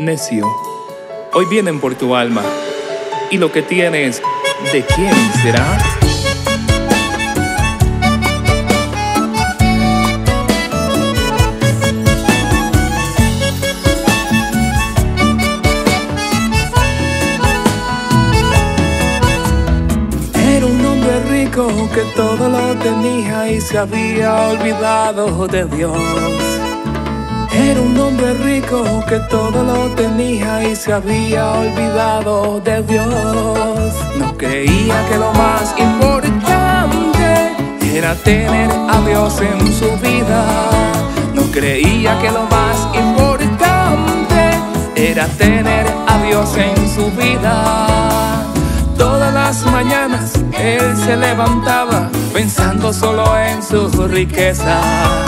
Necio, hoy vienen por tu alma, y lo que tienes, ¿de quién será? Que todo lo tenía y se había olvidado de Dios. Era un hombre rico que todo lo tenía y se había olvidado de Dios. No creía que lo más importante era tener a Dios en su vida. No creía que lo más importante era tener a Dios en su vida. Todas las mañanas él se levantaba pensando solo en sus riquezas.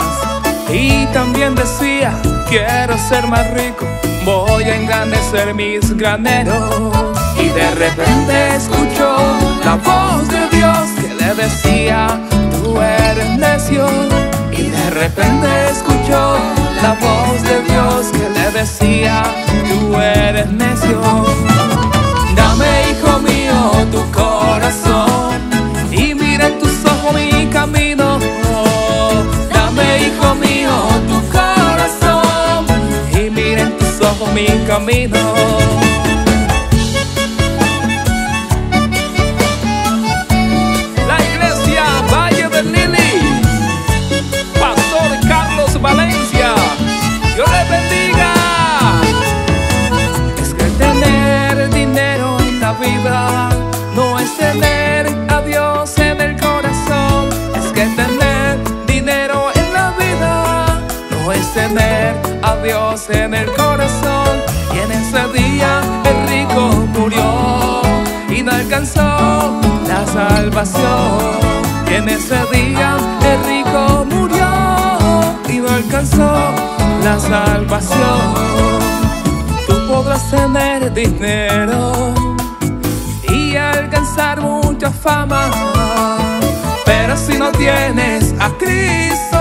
Y también decía, quiero ser más rico, voy a engrandecer mis graneros. Y de repente escuchó la voz de Dios que le decía, tú eres necio. Y de repente escuchó mi camino. Dios en el corazón. Y en ese día el rico murió y no alcanzó la salvación. Y en ese día el rico murió y no alcanzó la salvación. Tú podrás tener dinero y alcanzar mucha fama, pero si no tienes a Cristo,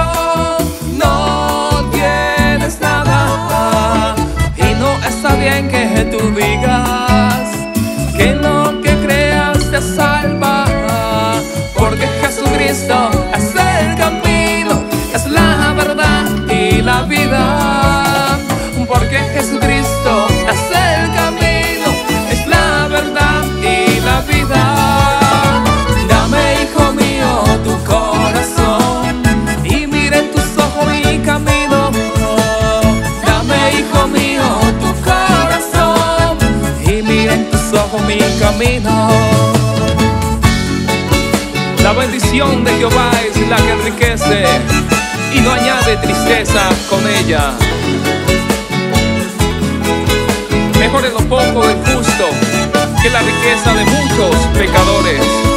bendición de Jehová es la que enriquece y no añade tristeza con ella. Mejor es lo poco del justo que la riqueza de muchos pecadores.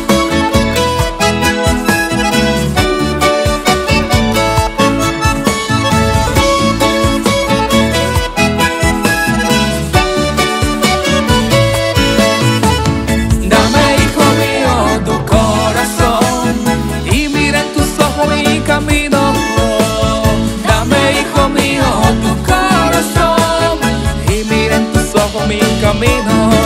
Camino.